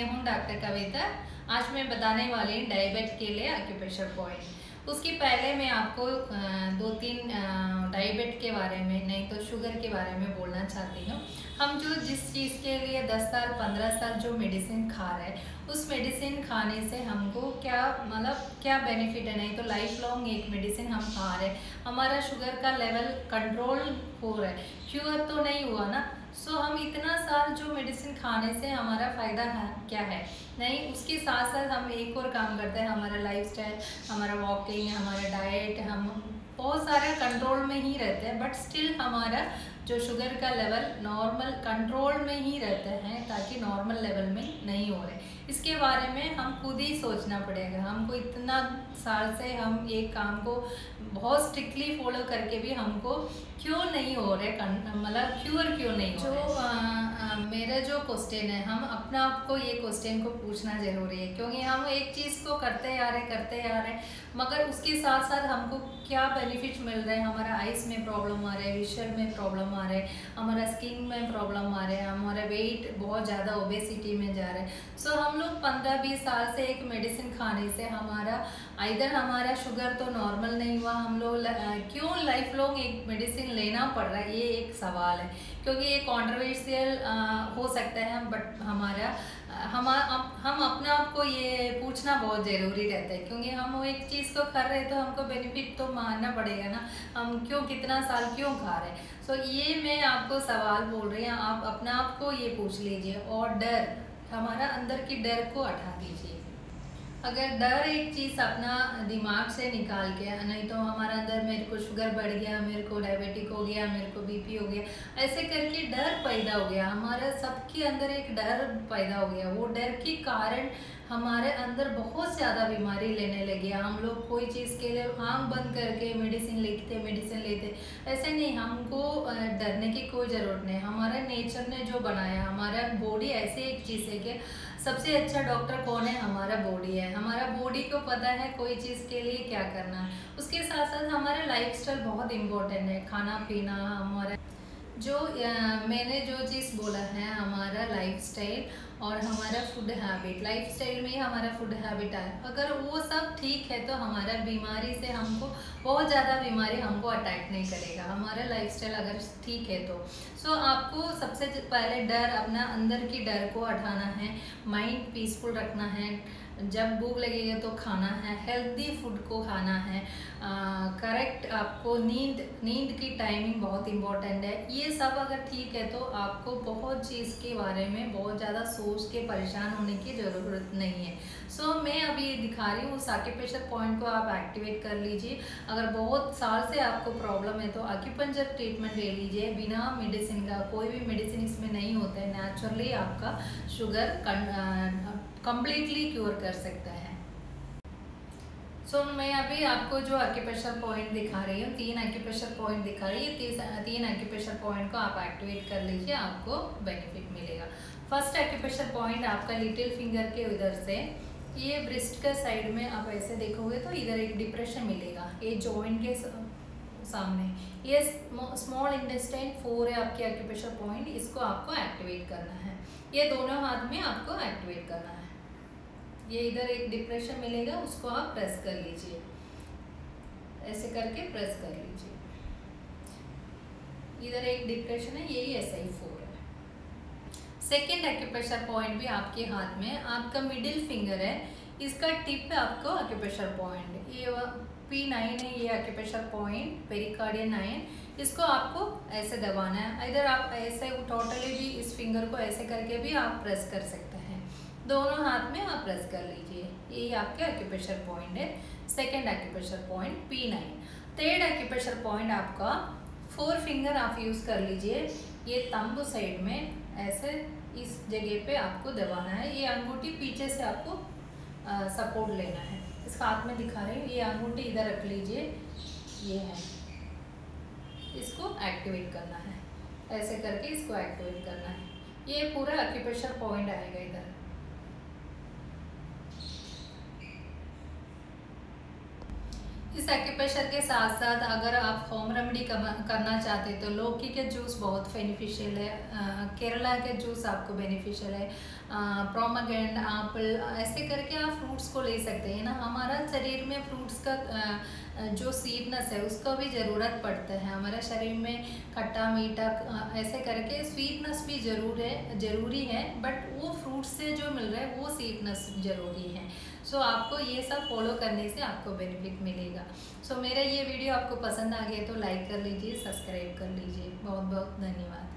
मैं हूँ डॉक्टर कविता। आज मैं बताने वाली हूँ डायबिट के लिए एक्यूप्रेशर पॉइंट उसके पहले मैं आपको दो तीन डायबिट के बारे में, नहीं तो शुगर के बारे में बोलना चाहती हूँ। हम जो जिस चीज़ के लिए 10 साल 15 साल जो मेडिसिन खा रहे हैं, उस मेडिसिन खाने से हमको क्या मतलब क्या बेनिफिट है? नहीं तो लाइफ लॉन्ग एक मेडिसिन हम खा रहे हैं। हमारा शुगर का लेवल कंट्रोल हो रहा है। क्योर तो नहीं हुआ ना? सो हम इतना साल जो मेडिसिन खाने से हमारा फ़ायदा है, क्या है? नहीं, उसके साथ साथ हम एक और काम करते हैं, हमारा लाइफस्टाइल हमारा वॉकिंग हमारा डाइट हम बहुत सारे कंट्रोल में ही रहते हैं बट स्टिल हमारा जो शुगर का लेवल नॉर्मल कंट्रोल में ही रहते हैं ताकि नॉर्मल लेवल में नहीं हो रहे। इसके बारे में हम खुद ही सोचना पड़ेगा। हमको इतना साल से हम एक काम को बहुत स्ट्रिक्टली फॉलो करके भी हमको क्यों नहीं हो रहे मतलब क्योर क्यों नहीं हो जो आ, आ, मेरा जो क्वेश्चन है हम अपना आप को ये क्वेश्चन को पूछना ज़रूरी है क्योंकि हम एक चीज़ को करते आ रहे करते आ रहे मगर उसके साथ साथ हमको क्या बेनिफिट मिल रहे? हैं हमारा आइस में प्रॉब्लम आ रहा है विशर में प्रॉब्लम आ रहा है हमारा स्किन में प्रॉब्लम आ रहा है हमारा वेट बहुत ज़्यादा ओबेसिटी में जा रहा है। सो so, हम लोग पंद्रह बीस साल से एक मेडिसिन खाने से हमारा इधर हमारा शुगर तो नॉर्मल नहीं हुआ हम लोग क्यों लाइफ लॉन्ग एक मेडिसिन लेना पड़ रहा है? ये एक सवाल है। क्योंकि ये कॉन्ट्रोवर्शियल हो सकता है बट हमारा हम हम अपने आप को ये पूछना बहुत ज़रूरी रहता है क्योंकि हम वो एक चीज़ को कर रहे तो हमको बेनिफिट तो मानना पड़ेगा ना। हम क्यों कितना साल क्यों खा रहे हैं? सो so, ये मैं आपको सवाल बोल रही हूँ आप अपने आप को ये पूछ लीजिए और डर हमारा अंदर की डर को हटा दीजिए। अगर डर एक चीज़ अपना दिमाग से निकाल के, नहीं तो हमारा अंदर मेरे को शुगर बढ़ गया, मेरे को डायबिटिक हो गया, मेरे को बीपी हो गया, ऐसे करके डर पैदा हो गया। हमारा सबके अंदर एक डर पैदा हो गया। वो डर के कारण हमारे अंदर बहुत ज़्यादा बीमारी लेने लगे हम लोग कोई चीज़ के लिए आँख बंद करके मेडिसिन लेते मेडिसिन लेते। ऐसे नहीं, हमको डरने की कोई ज़रूरत नहीं। हमारे नेचर ने जो बनाया, हमारा बॉडी ऐसे एक चीज़ है कि सबसे अच्छा डॉक्टर कौन है? हमारा बॉडी है। हमारा बॉडी को पता है कोई चीज़ के लिए क्या करना। है उसके साथ साथ हमारा लाइफस्टाइल बहुत इम्पोर्टेंट है। खाना, पीना, हमारा जो मैंने जो चीज़ बोला है, हमारा लाइफस्टाइल और हमारा फ़ूड हैबिट लाइफस्टाइल में ही हमारा फ़ूड हैबिट है अगर वो सब ठीक है तो हमारा बीमारी से हमको बहुत ज़्यादा बीमारी हमको अटैक नहीं करेगा। हमारा लाइफस्टाइल अगर ठीक है तो। सो so, आपको सबसे पहले डर अपना अंदर की डर को हटाना है। माइंड पीसफुल रखना है। जब भूख लगेगा तो खाना है। हेल्दी फ़ूड को खाना है। करेक्ट आपको नींद नींद की टाइमिंग बहुत इम्पोर्टेंट है। ये सब अगर ठीक है तो आपको बहुत चीज़ के बारे में बहुत ज़्यादा सोच के परेशान होने की ज़रूरत नहीं है। सो so, मैं अभी दिखा रही हूँ उस प्रेशर पॉइंट को आप एक्टिवेट कर लीजिए। अगर बहुत साल से आपको प्रॉब्लम है तो आक्यूपंचर ट्रीटमेंट ले लीजिए। बिना मेडिसिन का कोई भी मेडिसिन इसमें नहीं होता है। नेचुरली आपका शुगर कंप्लीटली क्योर कर सकता है। सो so, मैं अभी आपको जो एक्यूप्रेशर पॉइंट दिखा रही हूँ तीन एक्यूप्रेशर पॉइंट दिखा रही है तीन एक्यूप्रेशर पॉइंट को आप एक्टिवेट कर लीजिए आपको बेनिफिट मिलेगा। फ़र्स्ट एक्यूप्रेशर पॉइंट आपका लिटिल फिंगर के उधर से ये ब्रिस्ट का साइड में आप ऐसे देखोगे तो इधर एक डिप्रेशन मिलेगा ये जॉइंट के सामने। ये स्मॉल इंटेस्टाइन फोर है आपके एक्यूप्रेशर पॉइंट इसको आपको एक्टिवेट करना है। ये दोनों हाथ में आपको एक्टिवेट करना है। ये इधर एक डिप्रेशन मिलेगा, उसको आप प्रेस कर लीजिए। ऐसे करके प्रेस कर लीजिए। इधर एक डिप्रेशन है, यही एस आई फोर है। सेकेंड एक्यूप्रेशर पॉइंट भी आपके हाथ में आपका मिडिल फिंगर है। इसका टिप पे आपको एक्यूप्रेशर पॉइंट ये पी नाइन है, ये एक्यूप्रेशर पॉइंट पेरिकार्डियन नाइन इसको आपको ऐसे दबाना है। इधर आप ऐसे टोटली भी इस फिंगर को ऐसे करके भी आप प्रेस कर सकते हैं। दोनों हाथ में आप प्रेस कर लीजिए। ये आपके एक्यूप्रेशर पॉइंट है। Second acupressure point P nine third acupressure point आपका फोर फिंगर आप यूज़ कर लीजिए। ये तंब साइड में ऐसे इस जगह पे आपको दबाना है। ये अंगूठी पीछे से आपको सपोर्ट लेना है। इस हाथ में दिखा रहे हैं। ये अंगूठी इधर रख लीजिए। ये है। इसको एक्टिवेट करना है। ऐसे करके इसको एक्टिवेट करना है। ये पूरा एक्यूप्रेशर पॉइंट आएगा इधर इस एक्यूप्रेशर के साथ साथ अगर आप होम रेमेडी करना चाहते तो लौकी के जूस बहुत बेनिफिशियल है केरला के जूस आपको बेनिफिशियल है प्रोमागेंड एप्पल ऐसे करके आप फ्रूट्स को ले सकते हैं। ना, हमारा शरीर में फ्रूट्स का जो स्वीटनेस है उसका भी ज़रूरत पड़ता है। हमारे शरीर में खट्टा मीठा ऐसे करके स्वीटनेस भी ज़रूर है ज़रूरी है बट वो फ्रूट से जो मिल रहा है वो स्वीटनेस ज़रूरी है। सो so, आपको ये सब फॉलो करने से आपको बेनिफिट मिलेगा। सो so, मेरा ये वीडियो आपको पसंद आ गया तो लाइक कर लीजिए सब्सक्राइब कर लीजिए। बहुत बहुत धन्यवाद।